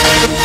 Yeah.